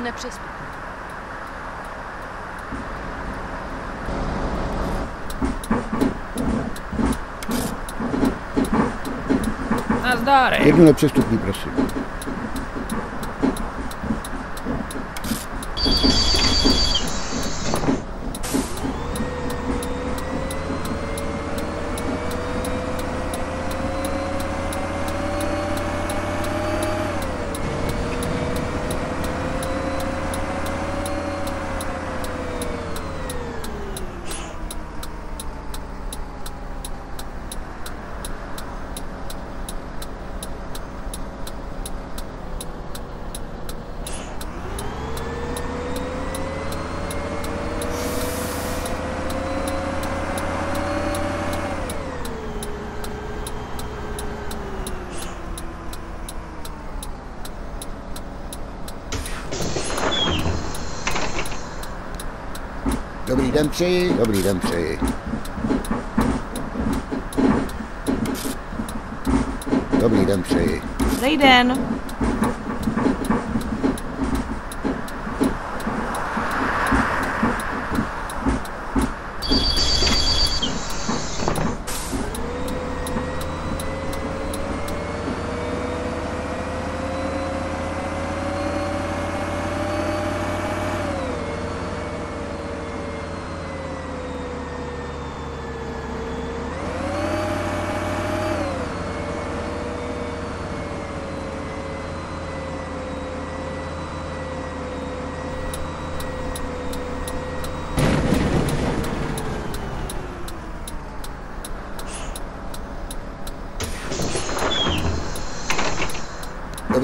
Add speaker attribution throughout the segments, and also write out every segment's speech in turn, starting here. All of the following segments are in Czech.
Speaker 1: nepřestupný.
Speaker 2: Nazdárek.
Speaker 3: Jednu nepřestupný, prosím. Dobrý den přeji, dobrý den přeji. Dobrý den přeji.
Speaker 4: Dobrý den.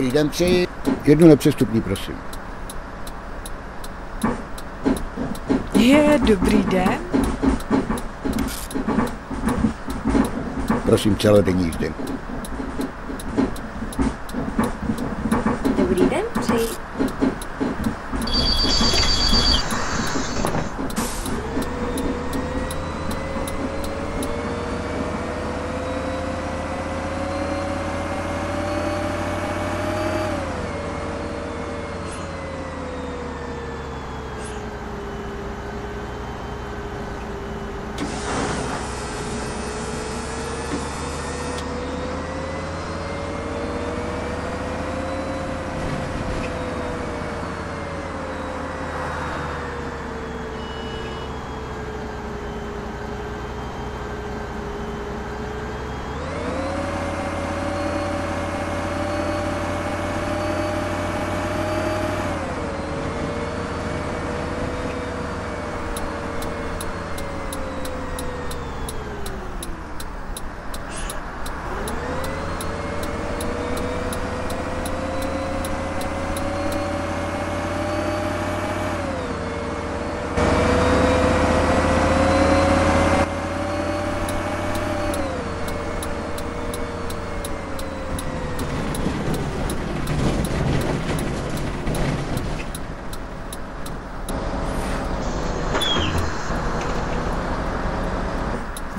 Speaker 3: Dobrý den přeji. Jednu nepřestupný, prosím.
Speaker 4: Je, dobrý den.
Speaker 3: Prosím celodenní jízdenku.
Speaker 5: Dobrý den, přeji.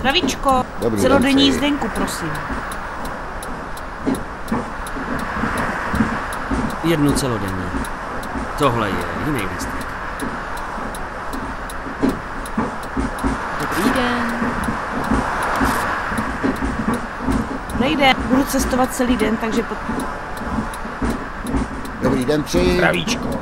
Speaker 4: Zdravíčko.
Speaker 3: Dobrý den,
Speaker 4: Celodenní jízdenku, prosím.
Speaker 2: Jednu celodenní. Tohle je jiný lístek.
Speaker 1: Dobrý den.
Speaker 4: Den. Budu cestovat celý den, takže pot...
Speaker 3: Dobrý den přeji.
Speaker 2: Zdravíčko.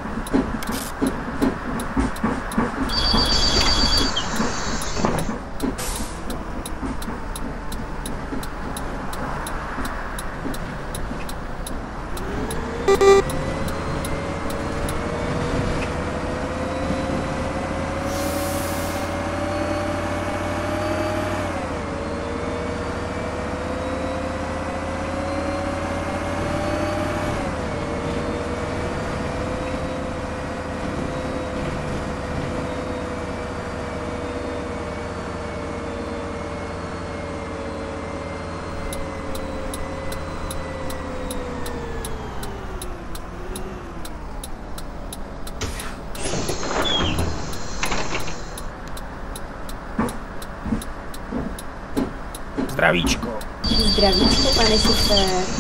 Speaker 2: Zdravíčko.
Speaker 5: Zdravíčko, pane šofér.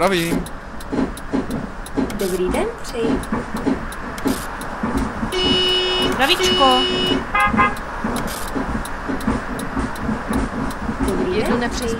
Speaker 1: Zdravím.
Speaker 5: Dobrý den, přeji.
Speaker 4: Zdravíčko.
Speaker 5: Dobrý
Speaker 6: Jedu
Speaker 5: den,
Speaker 6: nepřes-
Speaker 5: přeji.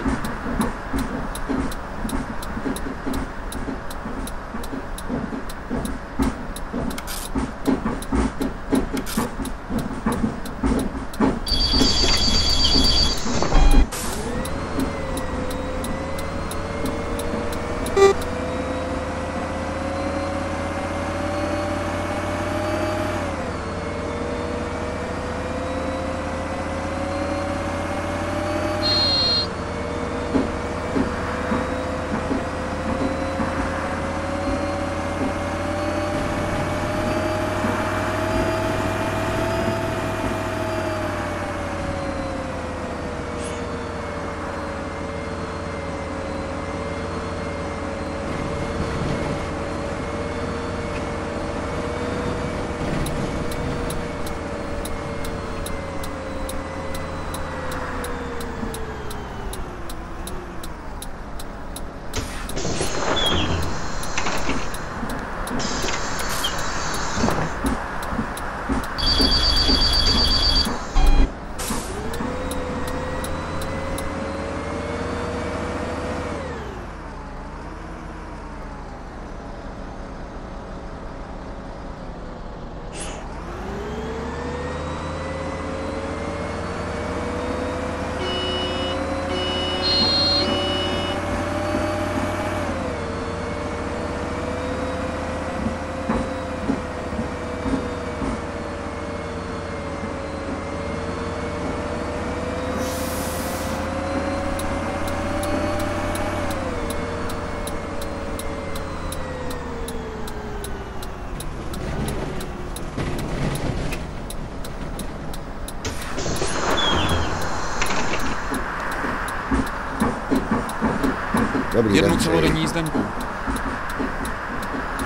Speaker 3: Dobrý
Speaker 1: Jednu
Speaker 3: den
Speaker 1: celodenní jízdenku.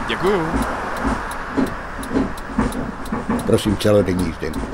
Speaker 1: Děkuju.
Speaker 3: Prosím, celodenní jízdenku.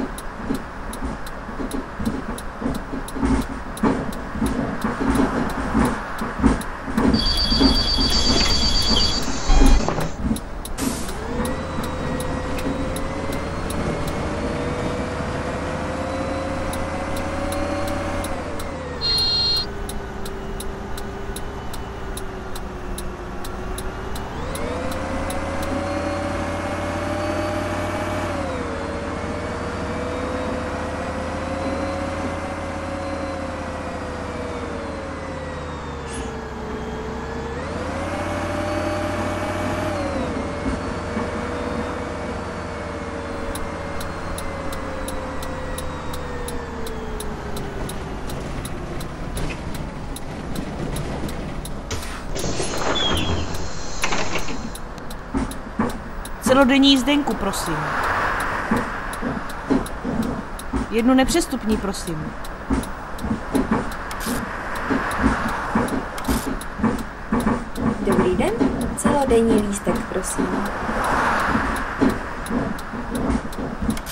Speaker 4: Celodenní jízdenku, prosím. Jednu nepřestupní, prosím.
Speaker 5: Dobrý den, celodenní lístek, prosím.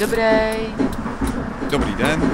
Speaker 6: Dobrý.
Speaker 1: Dobrý den.